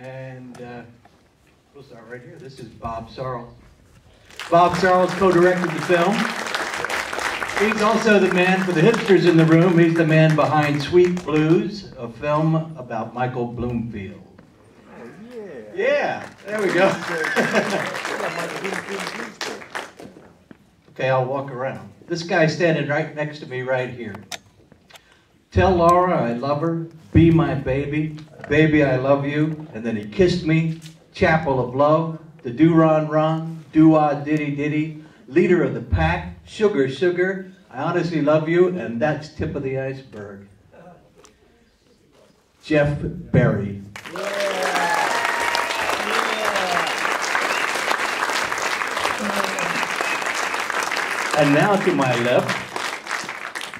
And uh, we'll start right here. This is Bob Sarles. Bob Sarles co-directed the film. He's also the man for the hipsters in the room. He's the man behind Sweet Blues, a film about Michael Bloomfield. Oh, yeah. Yeah, there we go. okay, I'll walk around. This guy's standing right next to me right here. Tell Laura I love her, be my baby, baby I love you, and then he kissed me, chapel of love, the do-ron ron, do-ah diddy diddy, leader of the pack, sugar sugar, I honestly love you, and that's tip of the iceberg. Jeff Barry. And now to my left,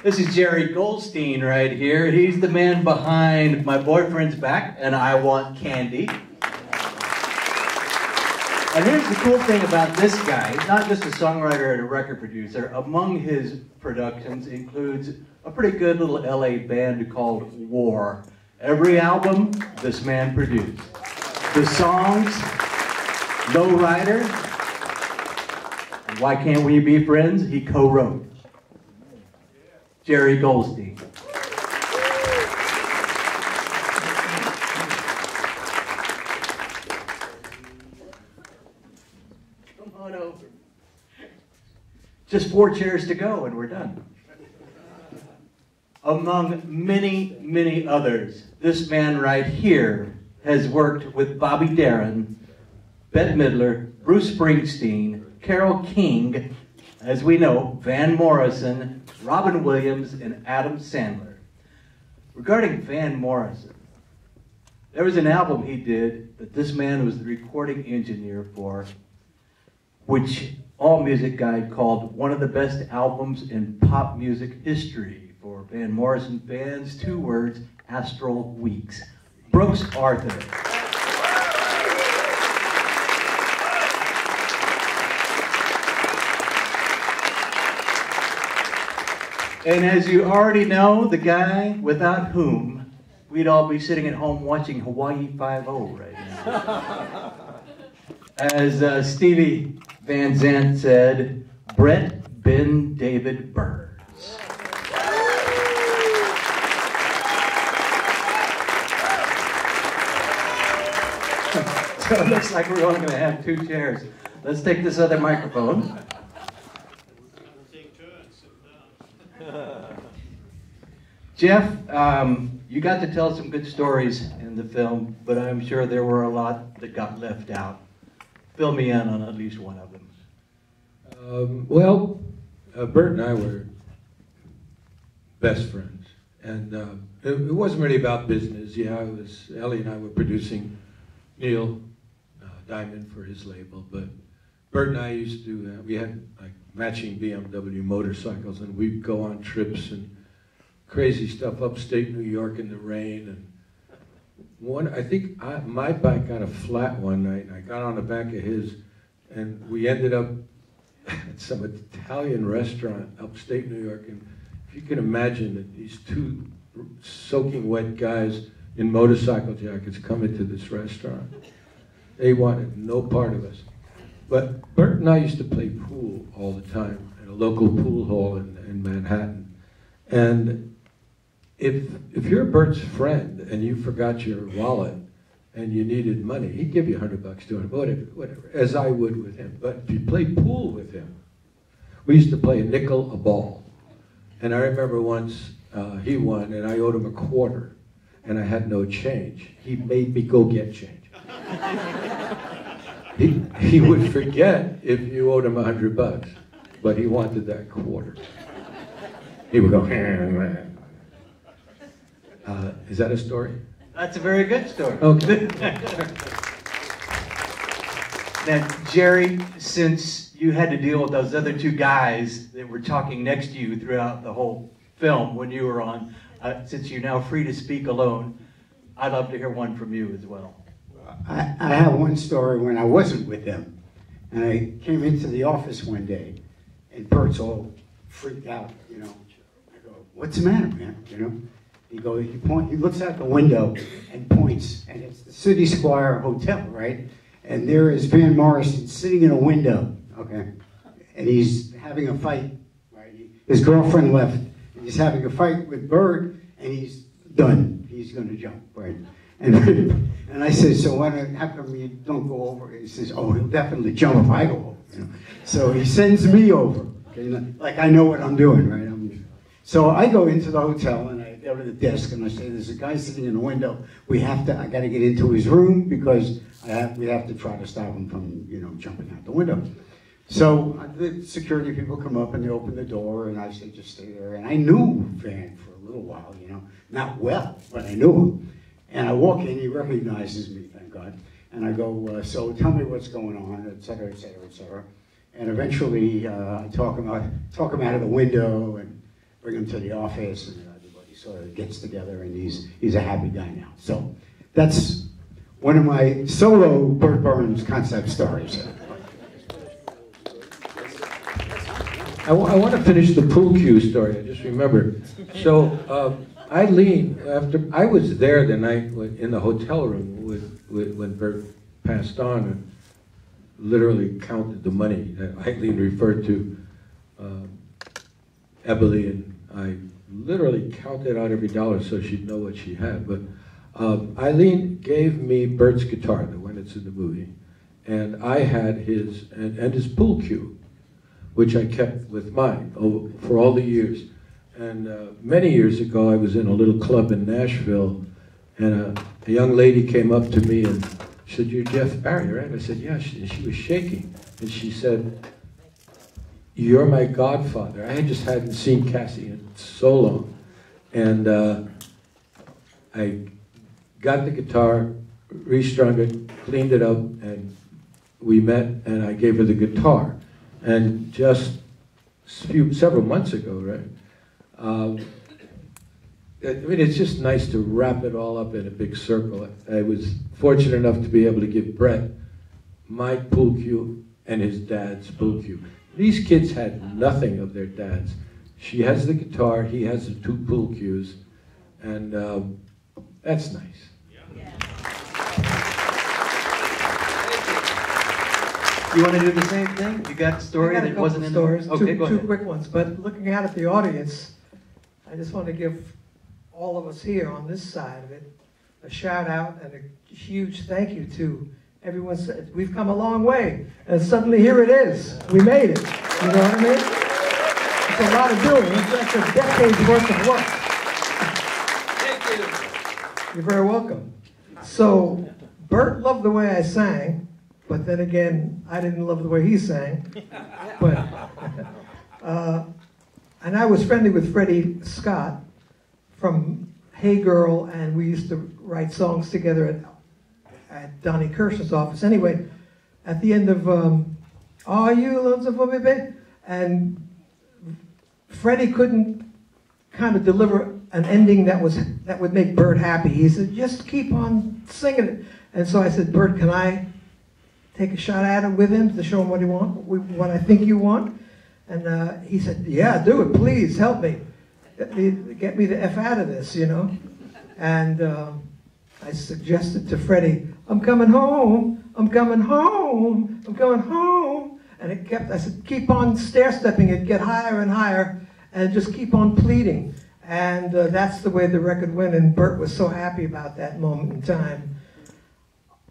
this is Jerry Goldstein right here. He's the man behind My Boyfriend's Back and I Want Candy. And here's the cool thing about this guy. He's not just a songwriter and a record producer. Among his productions includes a pretty good little LA band called War. Every album this man produced. The songs, Low Rider, why Can't We Be Friends? He co-wrote. Jerry Goldstein. Come on over. Just four chairs to go and we're done. Among many, many others, this man right here has worked with Bobby Darin, Bette Midler, Bruce Springsteen, Carole King, as we know, Van Morrison, Robin Williams, and Adam Sandler. Regarding Van Morrison, there was an album he did that this man was the recording engineer for, which All Music Guide called one of the best albums in pop music history. For Van Morrison fans, two words, Astral Weeks. Brooks Arthur. And as you already know, the guy without whom we'd all be sitting at home watching Hawaii Five-O right now. As uh, Stevie Van Zandt said, Brett Ben David Berns. so it looks like we're only going to have two chairs. Let's take this other microphone. Jeff, um, you got to tell some good stories in the film, but I'm sure there were a lot that got left out. Fill me in on at least one of them. Um, well, uh, Bert and I were best friends, and uh, it, it, wasn't really about business. Yeah, I was Ellie and I were producing Neil uh, Diamond for his label, but Bert and I used to. We had like matching BMW motorcycles, and we'd go on trips and crazy stuff upstate New York in the rain. And one, I think I, my bike got a flat one night. And I got on the back of his, and we ended up at some Italian restaurant upstate New York. And if you can imagine that these two soaking wet guys in motorcycle jackets come into this restaurant, they wanted no part of us. But Bert and I used to play pool all the time at a local pool hall in, in Manhattan. And if if you're Bert's friend and you forgot your wallet and you needed money, he'd give you a hundred bucks, two hundred, whatever, whatever, as I would with him. But if you played pool with him, we used to play a nickel a ball. And I remember once uh, he won and I owed him a quarter and I had no change. He made me go get change. he, he would forget if you owed him a hundred bucks, but he wanted that quarter. He would go, uh, is that a story? That's a very good story. Okay. now, Jerry, since you had to deal with those other two guys that were talking next to you throughout the whole film when you were on, uh, since you're now free to speak alone, I'd love to hear one from you as well. I, I have one story when I wasn't with them. And I came into the office one day, and Bert's all freaked out, you know. I go, what's the matter, man? You know? He goes, he point, he looks out the window and points, and it's the City Squire Hotel, right? And there is Van Morrison sitting in a window, okay? And he's having a fight, right? His girlfriend left, and he's having a fight with Bird, and he's done. He's gonna jump, right? And, and I said, so why don't, how come you don't go over? He says, oh, he'll definitely jump if I go over. You know? So he sends me over, okay? like I know what I'm doing, right? I'm, so I go into the hotel and To the desk and I say, "There's a guy sitting in the window. We have to. I got to get into his room because have, we have to try to stop him from, you know, jumping out the window." So uh, the security people come up and they open the door and I say, "Just stay there." And I knew Van for a little while, you know, not well, but I knew him. And I walk in, he recognizes me, thank God. And I go, uh, "So tell me what's going on, et cetera, et cetera, et cetera." And eventually, uh, I talk him out, talk him out of the window and bring him to the office, and sort of gets together, and he's he's a happy guy now. So that's one of my solo Bert Berns concept stories. I, want to finish the pool cue story. I just remembered. So uh, Eileen, after I was there the night in the hotel room with, with, when Bert passed on, and literally counted the money that Eileen referred to. Um, Ebony and I literally counted out every dollar so she'd know what she had. But um, Eileen gave me Bert's guitar, the one that's in the movie, and I had his and, and his pool cue, which I kept with mine over, for all the years. And uh, many years ago, I was in a little club in Nashville, and a, a young lady came up to me and said, "You're Jeff Barry, right?" I said, "Yeah." She, she was shaking, and she said, you're my godfather. I just hadn't seen Cassie in so long. And uh, I got the guitar, restrung it, cleaned it up, and we met, and I gave her the guitar. And just few, several months ago, right? Um, I mean, it's just nice to wrap it all up in a big circle. I was fortunate enough to be able to give Brett my pool cue and his dad's pool cue. These kids had nothing of their dads. She has the guitar, he has the two pool cues, and um, that's nice. You want to do the same thing? You got a story got a that wasn't in stories, the... Okay, two, go two quick ones. But looking out at the audience, I just want to give all of us here on this side of it a shout out and a huge thank you to Everyone said, we've come a long way. And suddenly here it is. We made it. You know what I mean? It's a lot of doing. It's like a decade's worth of work. Thank you. You're very welcome. So, Bert loved the way I sang, but then again, I didn't love the way he sang. But, uh, and I was friendly with Freddie Scott from Hey Girl, and we used to write songs together at at Donnie Kirsh's office. Anyway, at the end of um, Are You Lonesome for Me, Babe? And Freddie couldn't kind of deliver an ending that was that would make Bert happy. He said, just keep on singing it. And so I said, Bert, can I take a shot at it with him to show him what he want, what I think you want? And uh, he said, yeah, do it, please, help me. Get me, get me the F out of this, you know? And um, I suggested to Freddie, I'm coming home, I'm coming home, I'm coming home. And it kept, I said, keep on stair stepping it, get higher and higher, and just keep on pleading. And uh, that's the way the record went, and Bert was so happy about that moment in time.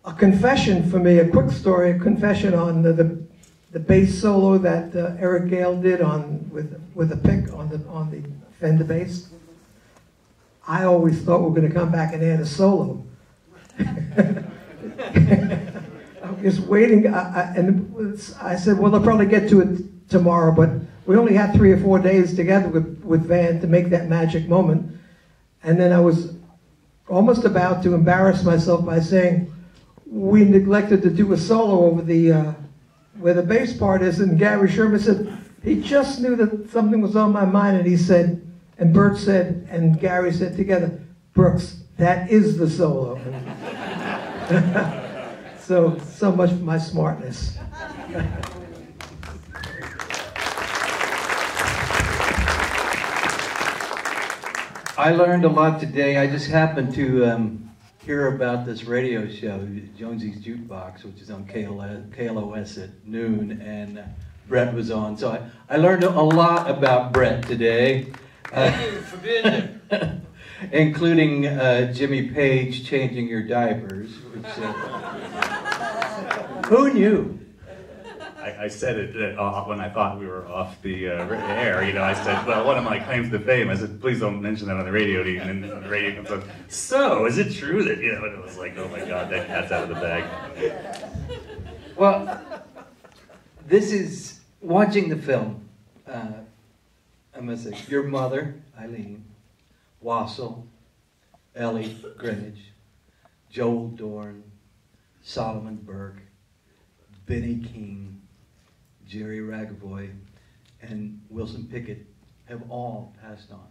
A confession for me, a quick story, a confession on the, the, the bass solo that uh, Eric Gale did on with, with a pick on the, on the Fender bass. I always thought we were going to come back and add a solo. I'm just waiting, I, I, and I said, well, they'll probably get to it tomorrow, but we only had three or four days together with, with Van to make that magic moment. And then I was almost about to embarrass myself by saying, we neglected to do a solo over the, uh, where the bass part is, and Gary Sherman said, he just knew that something was on my mind, and he said, and Bert said, and Gary said together, Brooks, that is the solo. so, so much for my smartness. I learned a lot today. I just happened to um, hear about this radio show, Jonesy's Jukebox, which is on KLS, KLOS at noon, and uh, Brett was on. So I, I learned a lot about Brett today. Uh, for being there. including uh, Jimmy Page changing your diapers. Which, uh, who knew? I, I said it uh, when I thought we were off the uh, air. You know, I said, "Well, one of my claims to fame." I said, "Please don't mention that on the radio." And then the radio comes up. So, is it true that you know? And it was like, "Oh my God, that cat's out of the bag." Well, this is watching the film. Uh, I must say, your mother, Eileen, Wassel, Ellie Greenwich, Joel Dorn, Solomon Burke, Benny King, Jerry Ragovoy, and Wilson Pickett have all passed on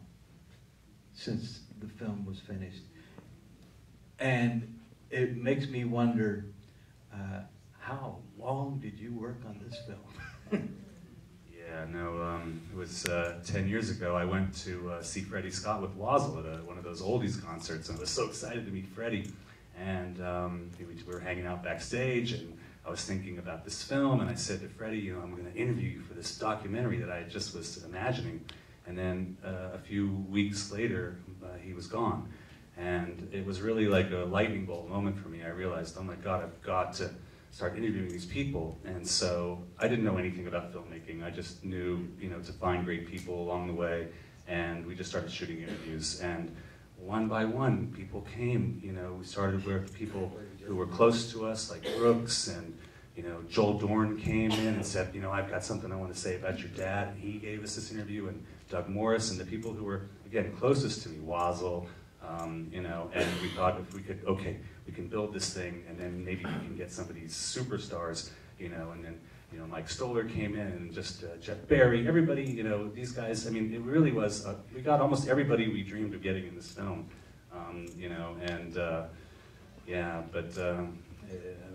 since the film was finished. And it makes me wonder uh, how long did you work on this film? Yeah, no, um, it was uh, 10 years ago. I went to uh, see Freddie Scott with Wazzle at a, one of those oldies concerts, and I was so excited to meet Freddie. And um, we, we were hanging out backstage, and I was thinking about this film, and I said to Freddie, you know, I'm going to interview you for this documentary that I just was imagining. And then uh, a few weeks later, uh, he was gone. And it was really like a lightning bolt moment for me. I realized, oh my God, I've got to start interviewing these people. And so I didn't know anything about filmmaking. I just knew, you know, to find great people along the way. And we just started shooting interviews. And one by one, people came. You know, we started with people who were close to us, like Brooks and, you know, Joel Dorn came in and said, you know, I've got something I want to say about your dad. And he gave us this interview. And Doug Morris and the people who were, again, closest to me, Wazzle, um, you know, and we thought if we could, okay, we can build this thing, and then maybe we can get some of these superstars, you know, and then you know Mike Stoller came in, and just uh, Jeff Barry, everybody, you know, these guys. I mean, it really was. Uh, we got almost everybody we dreamed of getting in this film, um, you know, and uh, yeah, but. Um,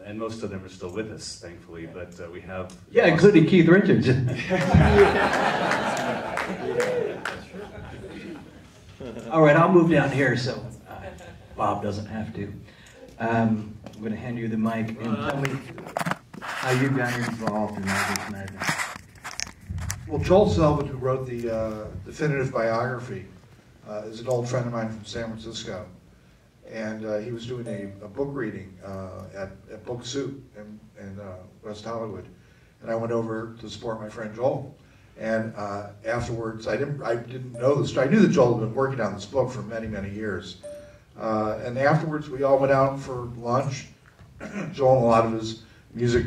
and most of them are still with us, thankfully. But uh, we have yeah, including Keith Richards. All right, I'll move down here so uh, Bob doesn't have to. Um, I'm going to hand you the mic and tell me how you got involved in all this madness. Well, Joel Selvin, who wrote the uh, definitive biography, uh, is an old friend of mine from San Francisco. And uh, he was doing a, a book reading uh, at, at Book Soup in, in uh, West Hollywood. And I went over to support my friend Joel. And uh, afterwards, I didn't, I didn't know this. I knew that Joel had been working on this book for many, many years. Uh, and afterwards, we all went out for lunch. Joel and a lot of his music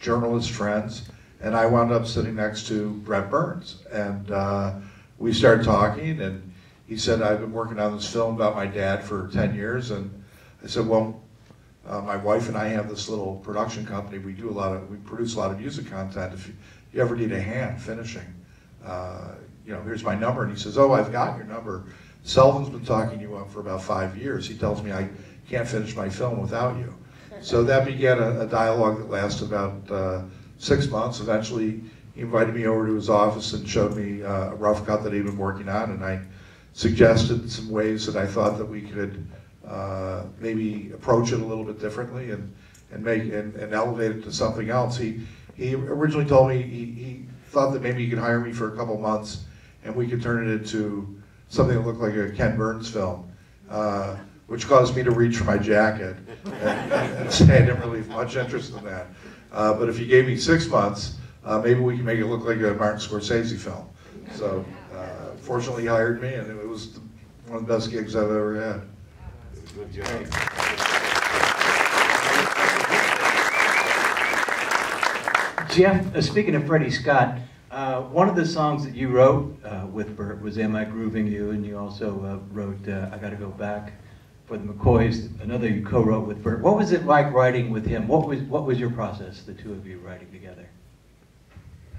journalist friends, and I wound up sitting next to Brett Berns. And uh, we started talking, and he said, I've been working on this film about my dad for 10 years. And I said, well, uh, my wife and I have this little production company. We do a lot of, we produce a lot of music content. If you, if you ever need a hand finishing, uh, you know, here's my number. And he says, oh, I've got your number. Selvin's been talking you up for about five years. He tells me I can't finish my film without you. So that began a, a dialogue that lasted about uh, six months. Eventually, he invited me over to his office and showed me uh, a rough cut that he'd been working on, and I suggested some ways that I thought that we could uh, maybe approach it a little bit differently and and make and, and elevate it to something else. He he originally told me he, he thought that maybe he could hire me for a couple months and we could turn it into something that looked like a Ken Burns film, uh, which caused me to reach for my jacket and, and, say I didn't really have much interest in that. Uh, but if you gave me six months, uh, maybe we can make it look like a Martin Scorsese film. So uh, fortunately, he hired me, and it was one of the best gigs I've ever had. Good job. Jeff, uh, speaking of Freddie Scott, uh, one of the songs that you wrote uh, with Bert was "Am I Grooving You," and you also uh, wrote uh, "I Got to Go Back" for the McCoys. Another you co-wrote with Bert. What was it like writing with him? What was what was your process, the two of you writing together?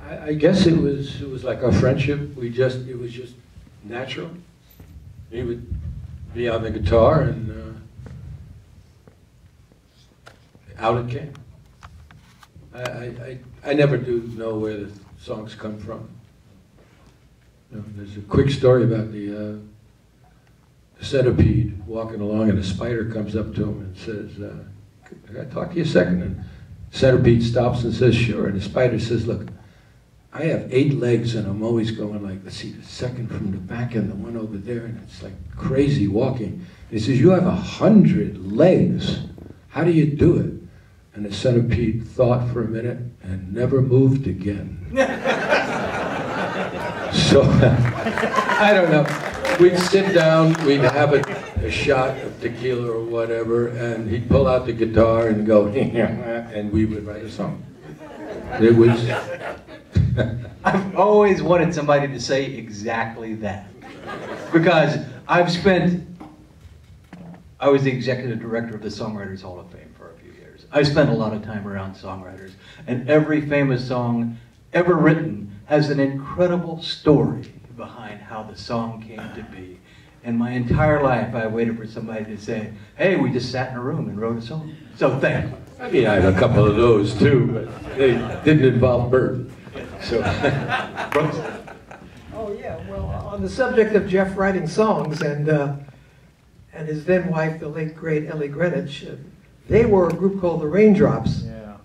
I, I guess it was it was like our friendship. We just it was just natural. He would be on the guitar and uh, out it came. I, I, I, I never do know where the songs come from. You know, there's a quick story about the uh, centipede walking along, and a spider comes up to him and says, uh, "Can I talk to you a second? And centipede stops and says, "Sure." And the spider says, "Look, I have eight legs, and I'm always going like, let's see, the second from the back and the one over there, and it's like crazy walking." And he says, "You have a hundred legs. How do you do it?" And the centipede thought for a minute and never moved again. so I don't know. We'd sit down, we'd have a, a shot of tequila or whatever, and he'd pull out the guitar and go, and we would write a song. It was. I've always wanted somebody to say exactly that. Because I've spent, I was the executive director of the Songwriters Hall of Fame for a few years. I spent a lot of time around songwriters, and every famous song ever written has an incredible story behind how the song came to be. And my entire life, I waited for somebody to say, hey, we just sat in a room and wrote a song. So thank you. I mean, I had a couple of those too, but they didn't involve Bert. So, Oh, yeah, well, on the subject of Jeff writing songs and, uh, and his then wife, the late great Ellie Greenwich, uh, they were a group called the Raindrops. Yeah.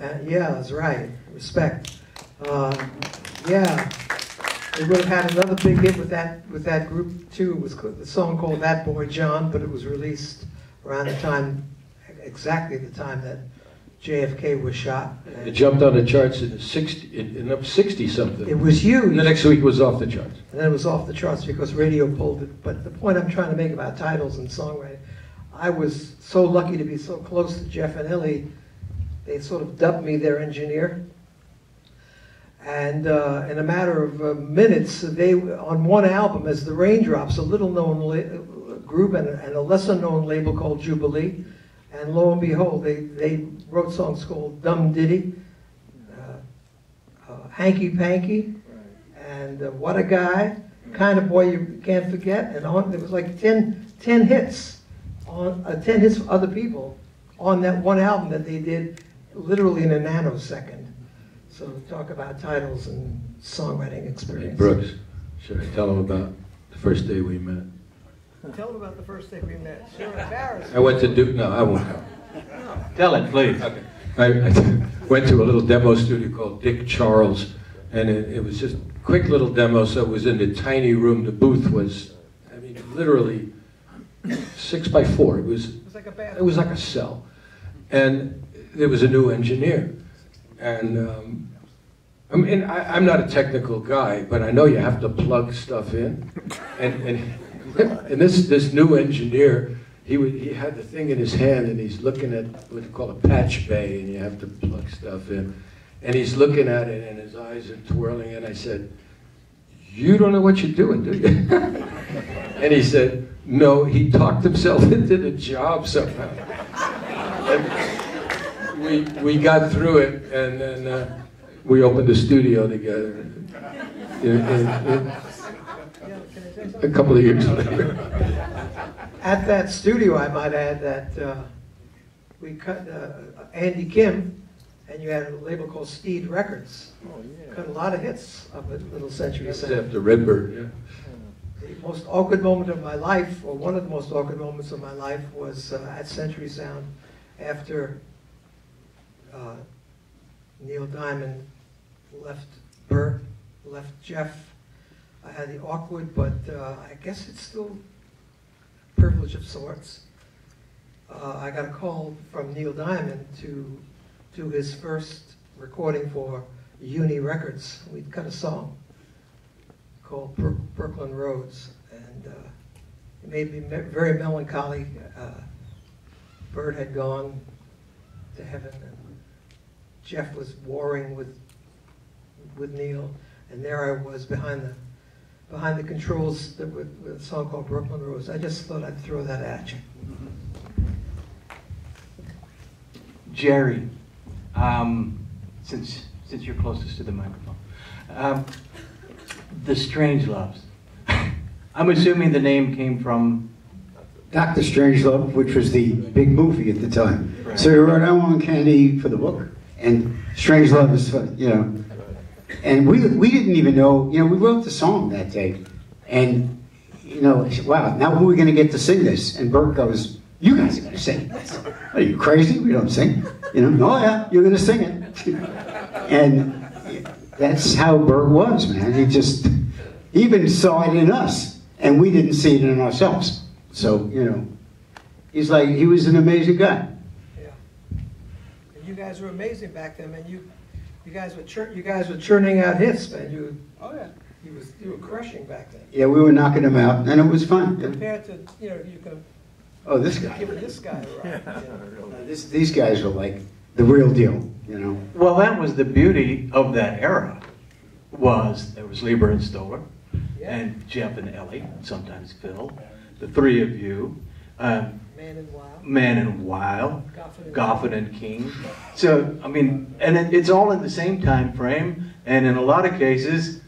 Uh, yeah, that's right. Respect. Uh, yeah, they would have had another big hit with that with that group too. It was co- the song called "That Boy John," but it was released around the time, exactly the time that JFK was shot. it jumped on the charts in 60, in, in up 60 something. It was huge. And the next week was off the charts. And then it was off the charts because radio pulled it. But the point I'm trying to make about titles and songwriting, I was so lucky to be so close to Jeff and Ellie. They sort of dubbed me their engineer. And uh, in a matter of uh, minutes, they on one album as the Raindrops, a little-known group and, and a lesser-known label called Jubilee. And lo and behold, they, they wrote songs called Dumb Ditty, uh, uh, Hanky Panky, and uh, What a Guy, Kind of Boy You Can't Forget, and on, there was like 10, 10 hits, on, uh, 10 hits for other people on that one album that they did literally in a nanosecond. So talk about titles and songwriting Hey, experience. Brooks, should I tell them about the first day we met? Tell them about the first day we met. Sure, embarrassed. I went to do, no, I won't tell. Tell it, please. Okay. I, I went to a little demo studio called Dick Charles, and it, it was just a quick little demo. So it was in a tiny room. The booth was, I mean, literally six by four. It was, It was like a it was like a cell, and there was a new engineer, and um, I mean, I, I'm not a technical guy, but I know you have to plug stuff in, and and, and this this new engineer. He, would, he had the thing in his hand and he's looking at what they call a patch bay and you have to plug stuff in. And he's looking at it and his eyes are twirling and I said, you don't know what you're doing, do you? and he said, no, he talked himself into the job somehow. And we, we got through it and then uh, we opened the studio together. In- in- in- a couple of years later. At that studio, I might add that uh, we cut uh, Andy Kim, and you had a label called Steed Records. Oh, yeah. Cut a lot of hits of it, Little Century That's Sound. after Redbird, yeah. The most awkward moment of my life, or one of the most awkward moments of my life, was uh, at Century Sound after uh, Neil Diamond left Bert, left Jeff. I had the awkward, but uh, I guess it's still a privilege of sorts. Uh, I got a call from Neil Diamond to do his first recording for Uni Records. We'd cut a song called Bro- Brooklyn Roads, and uh, it made me me- very melancholy. Uh, Bert had gone to heaven, and Jeff was warring with with Neil, and there I was behind the behind the controls that with, with a song called Brooklyn Roads. I just thought I'd throw that at you. Jerry, um, since since you're closest to the microphone, um, the Strangeloves. I'm assuming the name came from. Dr. Strangelove, which was the big movie at the time. Right. So he wrote I Want Candy for the book, and Strangelove is, fun, you know. And we, we didn't even know, you know, we wrote the song that day, and you know, wow, now who are we going to get to sing this? And Bert goes, you guys are going to sing. This? Are you crazy? We don't sing. You know, oh yeah, you're going to sing it. and that's how Bert was, man. He just he even saw it in us, and we didn't see it in ourselves. So you know, he's like he was an amazing guy. Yeah. And you guys were amazing back then, man. You, you guys were chur- you guys were churning out hits, man. You, Oh, yeah. you was you were crushing back then. Yeah, we were knocking him out, and it was fun. Compared to you know you could Oh, this guy. give this guy a ride. you know. This, these guys were like the real deal, you know. Well, that was the beauty of that era. Was there was Leiber and Stoller, Yeah. and Jeff and Ellie, and sometimes Phil, the three of you, um, Mann and Weil. Mann and Weil, Goffin and- Goffin and King. So I mean, and it, it's all in the same time frame, and in a lot of cases,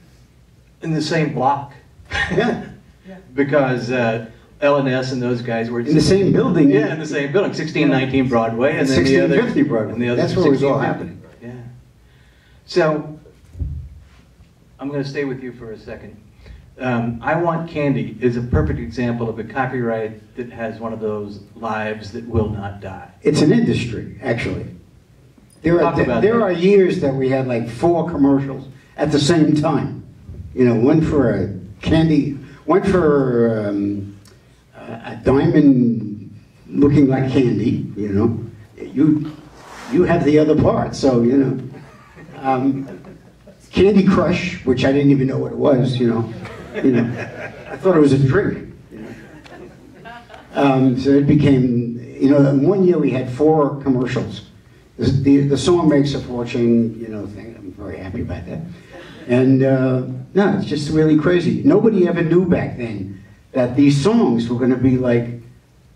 in the same block. Yeah. Yeah. because uh, L&S and those guys were In the same building. Yeah, in the same building, 1619 Broadway, and then the other 1650 Broadway. And the other That's where it was all 1650. Yeah. So I'm going to stay with you for a second. Um, I Want Candy is a perfect example of a copyright that has one of those lives that will not die. It's an industry, actually. There Talk are, there that. are years that we had like four commercials at the same time. You know, one for a candy, one for um, a diamond looking like candy, you know. You, you have the other part, so, you know. Um, Candy Crush, which I didn't even know what it was, you know. You know, I thought it was a drink. Um, so it became, you know, in one year we had four commercials. The, the, the song makes a fortune, you know, thing. I'm very happy about that. And uh, no, it's just really crazy. Nobody ever knew back then that these songs were going to be like,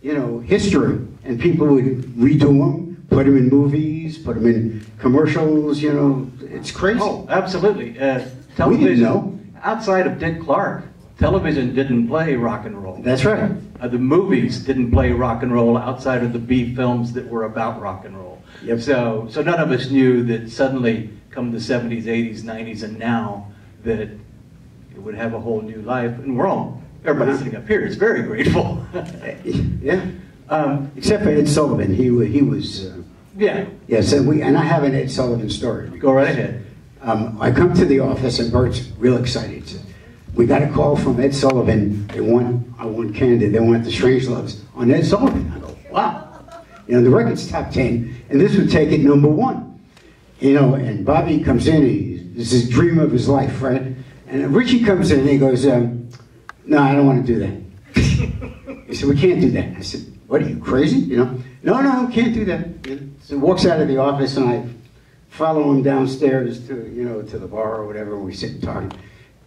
you know, history, and people would redo them, put them in movies, put them in commercials. You know, it's crazy. Oh, absolutely. Uh, television, outside of Dick Clark, television didn't play rock and roll. That's right. Uh, the movies didn't play rock and roll outside of the B films that were about rock and roll. Yep. So, so none of us knew that suddenly, come the 70s, 80s, 90s, and now, that it would have a whole new life. And we're all, everybody sitting up here is very grateful. Yeah. um, Except for Ed Sullivan, he wa- he was. Uh, yeah, yes, and we and I have an Ed Sullivan story. go right ahead. Um, I come to the office and Bert's real excited. He said, We got a call from Ed Sullivan. They want, I want Candid. They want the Strangeloves on Ed Sullivan. I go, wow. You know, the record's top 10, and this would take it number one. You know, and Bobby comes in, he, this is his dream of his life, right? And Richie comes in and he goes, um, No, I don't want to do that. he said, We can't do that. I said, What are you, crazy? You know, no, no, can't do that. So he walks out of the office and I follow him downstairs to, you know, to the bar or whatever, and we sit and talk.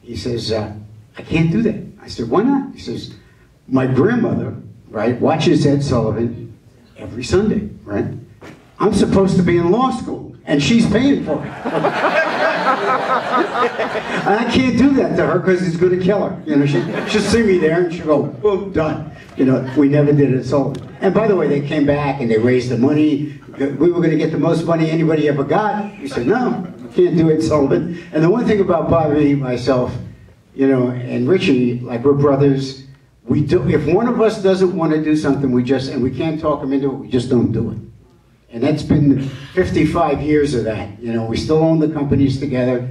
He says, uh, I can't do that. I said, why not? He says, my grandmother, right, watches Ed Sullivan every Sunday, right? I'm supposed to be in law school, and she's paying for it. I can't do that to her because it's going to kill her. You know, she, she'll see me there and she'll go, boom, done. You know, we never did it Sullivan. And by the way, they came back and they raised the money. We were going to get the most money anybody ever got. We said, no, can't do it, Sullivan. And the one thing about Bobby, myself, you know, and Richie, like we're brothers, we do, if one of us doesn't want to do something, we just, and we can't talk him into it, we just don't do it. And that's been 55 years of that. You know, we still own the companies together.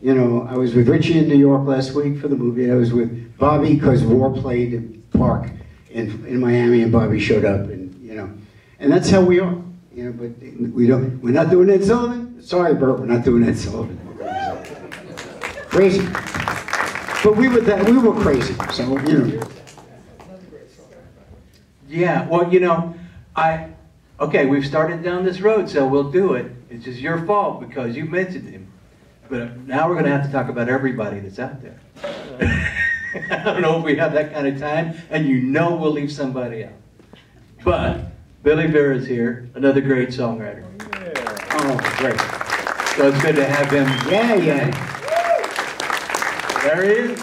You know, I was with Richie in New York last week for the movie. I was with Bobby because War played at Park in, in Miami, and Bobby showed up, and you know, and that's how we are. You know, but we don't. We're not doing Ed Sullivan. Sorry, Bert, we're not doing Ed Sullivan. Crazy, but we were that. We were crazy. So you know. Yeah, well, you know, I, okay, we've started down this road, so we'll do it. It's just your fault because you mentioned him. But now we're going to have to talk about everybody that's out there. I don't know if we have that kind of time, and you know we'll leave somebody out. But Billy Vera is here, another great songwriter. Oh, great. So it's good to have him. Yeah, yeah. There he is.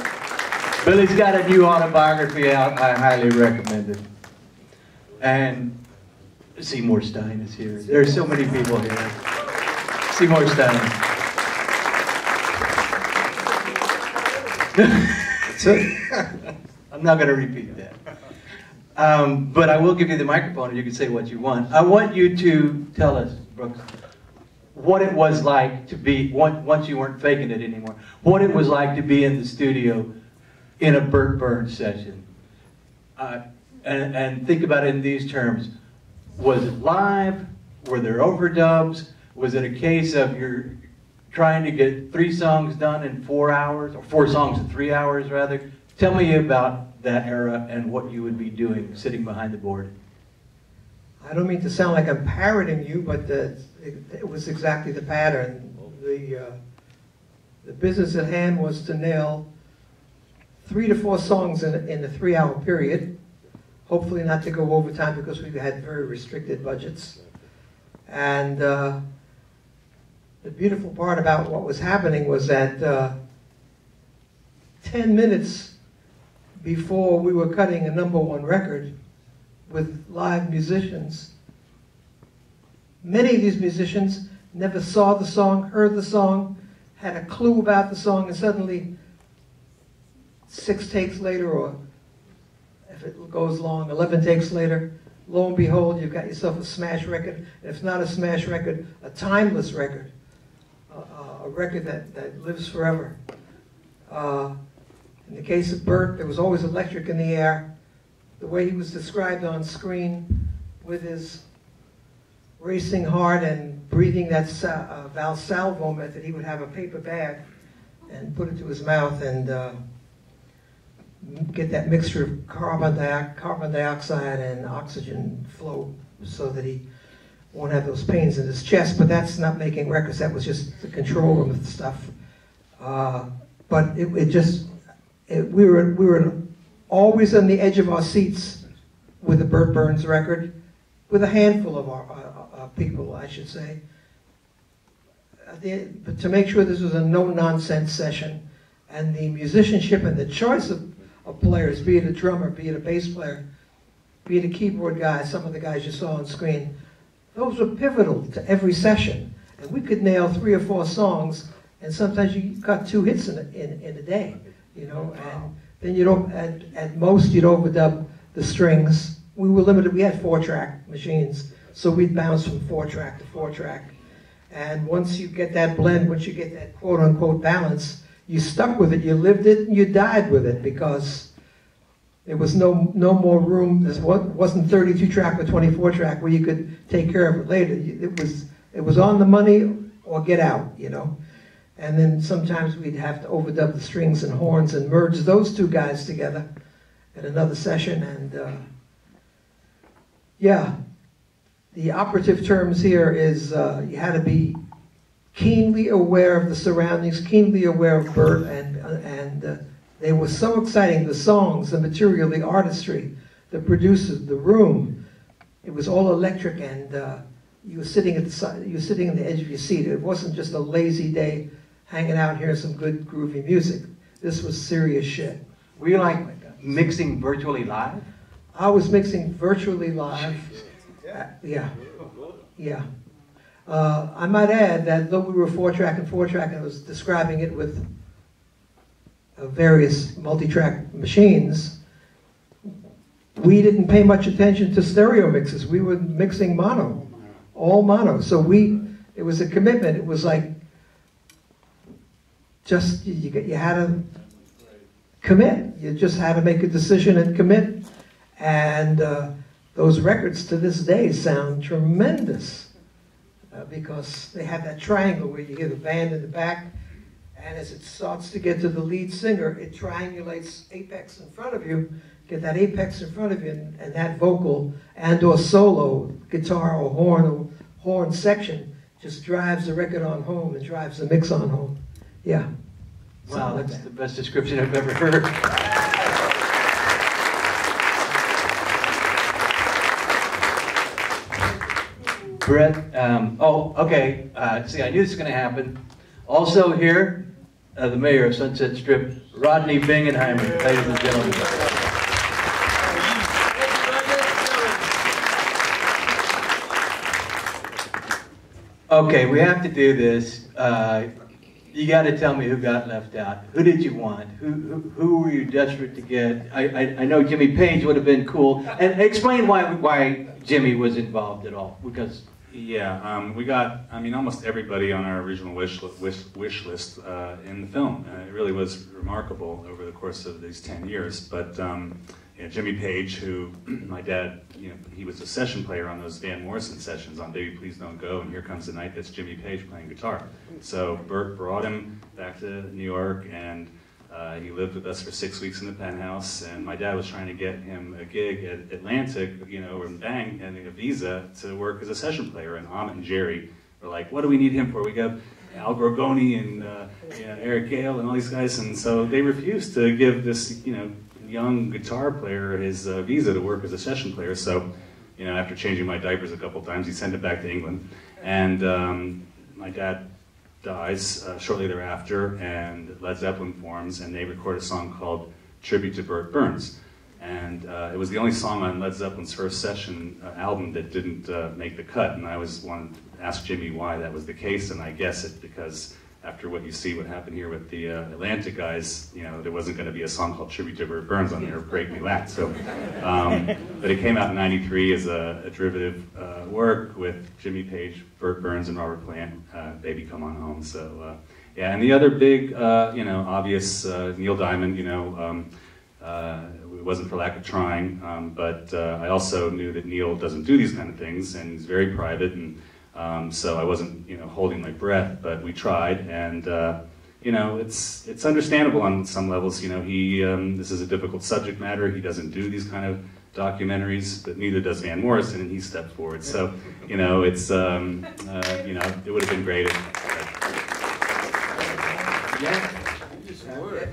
Billy's got a new autobiography out. I highly recommend it. And Seymour Stein is here. There are so many people here. Seymour Stein. It. I'm not going to repeat that. Um, but I will give you the microphone and you can say what you want. I want you to tell us, Brooks, what it was like to be, once you weren't faking it anymore, what it was like to be in the studio in a Bert Berns session. Uh, and, and think about it in these terms. Was it live? Were there overdubs? Was it a case of you're trying to get three songs done in four hours, or four songs in three hours, rather? Tell me about that era and what you would be doing sitting behind the board. I don't mean to sound like I'm parroting you, but the, it, it, was exactly the pattern. The, uh, the business at hand was to nail three to four songs in, in a three-hour period. Hopefully not to go overtime because we've had very restricted budgets. And uh, the beautiful part about what was happening was that uh, 10 minutes before we were cutting a number one record with live musicians, many of these musicians never saw the song, heard the song, had a clue about the song, and suddenly, six takes later, or if it goes long, 11 takes later, lo and behold, you've got yourself a smash record. If it's not a smash record, a timeless record a record that, that lives forever. Uh, in the case of Bert, there was always electric in the air. The way he was described on screen with his racing heart and breathing that uh, Valsalva method, he would have a paper bag and put it to his mouth and uh, get that mixture of carbon, di carbon dioxide and oxygen flow so that he won't have those pains in his chest, but that's not making records. That was just the control room stuff. Uh, but it, it just, it, we were we were always on the edge of our seats with the Bert Berns record, with a handful of our uh, uh, people, I should say. But to make sure this was a no-nonsense session, and the musicianship and the choice of, of players, be it a drummer, be it a bass player, be it a keyboard guy, some of the guys you saw on screen, those were pivotal to every session. And we could nail three or four songs, and sometimes you got two hits in a, in, in a day, you know. And then you'd, at, at most, you'd overdub the strings. We were limited, we had four-track machines, so we'd bounce from four-track to four-track. And once you get that blend, once you get that quote-unquote balance, you stuck with it, you lived it, and you died with it because there was no no more room. This wasn't 32 track or 24 track where you could take care of it later. It was it was on the money or get out, you know. And then sometimes we'd have to overdub the strings and horns and merge those two guys together at another session. And uh, yeah, the operative terms here is uh, you had to be keenly aware of the surroundings, keenly aware of Bert and and uh, they were so exciting, the songs, the material, the artistry, the producers, the room. It was all electric and uh, you were sitting at the side, you were sitting on the edge of your seat. It wasn't just a lazy day hanging out hearing some good groovy music. This was serious shit. Were you like mixing virtually live? I was mixing virtually live. Uh, yeah. Yeah. Uh, I might add that though we were four track and four track, and I was describing it with various multi-track machines, we didn't pay much attention to stereo mixes. We were mixing mono, all mono. So we, it was a commitment. It was like, just, you, you had to commit. You just had to make a decision and commit. And uh, those records to this day sound tremendous uh, because they have that triangle where you hear the band in the back and as it starts to get to the lead singer, it triangulates apex in front of you, get that apex in front of you, and, and that vocal and or solo, guitar or horn or horn section just drives the record on home and drives the mix on home. Yeah. Wow, that's that. the best description I've ever heard. Brett, um, oh, okay. Uh, see, I knew this was going to happen. Also here, uh, the mayor of Sunset Strip, Rodney Bingenheimer, ladies and gentlemen. Okay, we have to do this. Uh, You got to tell me who got left out. Who did you want? Who who, who were you desperate to get? I, I, I know Jimmy Page would have been cool. And explain why why Jimmy was involved at all. Because Yeah, um, we got, I mean, almost everybody on our original wish, wish, wish list uh, in the film. Uh, it really was remarkable over the course of these 10 years. But um, Jimmy Page, who my dad, you know, he was a session player on those Van Morrison sessions on Baby Please Don't Go, and Here Comes the Night, that's Jimmy Page playing guitar. So Burke brought him back to New York, and uh, he lived with us for six weeks in the penthouse, and my dad was trying to get him a gig at Atlantic, you know, and bang, and a visa to work as a session player. And Ahmet and Jerry were like, "What do we need him for? We got Al Gorgoni and uh, Eric Gale and all these guys." And so they refused to give this, you know, young guitar player his uh, visa to work as a session player. So, you know, after changing my diapers a couple times, he sent it back to England, and um, my dad dies uh, shortly thereafter, and Led Zeppelin forms, and they record a song called Tribute to Bert Berns. And uh, it was the only song on Led Zeppelin's first session uh, album that didn't uh, make the cut. And I always wanted to ask Jimmy why that was the case, and I guess it because after what you see, what happened here with the uh, Atlantic guys, you know, there wasn't going to be a song called Tribute to Bert Berns on there, Break Me Lack. So, um, but it came out in '93 as a, a derivative uh, work with Jimmy Page, Bert Berns, and Robert Plant, uh, "Baby Come On Home." So, uh, yeah, and the other big, uh, you know, obvious uh, Neil Diamond, you know. Um, uh, it wasn't for lack of trying, um, but uh, I also knew that Neil doesn't do these kind of things, and he's very private, and um, so I wasn't, you know, holding my breath. But we tried, and uh, you know, it's it's understandable on some levels. You know, he um, this is a difficult subject matter. He doesn't do these kind of documentaries, but neither does Van Morrison, and he stepped forward. So, you know, it's um, uh, you know, it would have been great. If, yeah.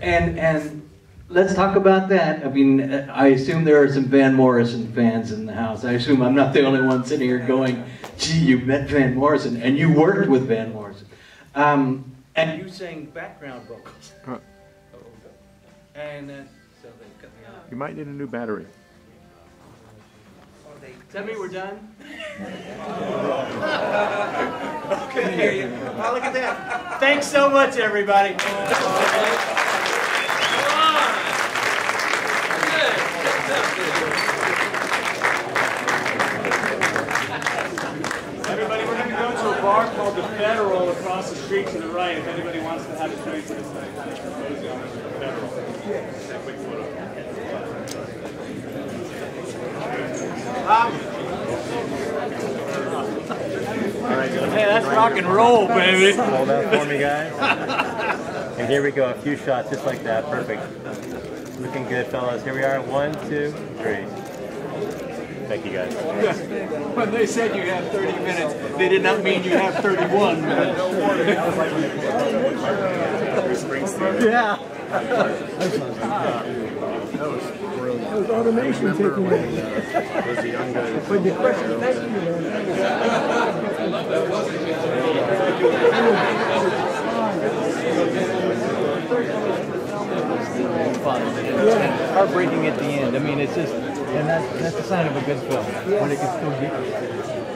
And and let's talk about that. I mean, I assume there are some Van Morrison fans in the house. I assume I'm not the only one sitting here going, "Gee, you met Van Morrison and you worked with Van Morrison." Um, and you sang background vocals. Huh. And uh, so they cut me off. You might need a new battery. Does that mean we're done? Couldn't you. Oh, look at that. Thanks so much, everybody. Everybody, we're going to go to a bar called the Federal across the street to the right. If anybody wants to have a drink with us, Federal. Quick. Hey, that's rock and roll, baby. Hold that for me, guys. And here we go, a few shots just like that. Perfect. Looking good, fellas. Here we are. One, two, three. Thank you, guys. When they said you have 30 minutes, they did not mean you have 31 minutes. Yeah. That was automation taking it. Uh, was the young guys. But the question, thank you, man. Heartbreaking at the end. I mean, it's just, and that's, that's a sign of a good film. When it can still get.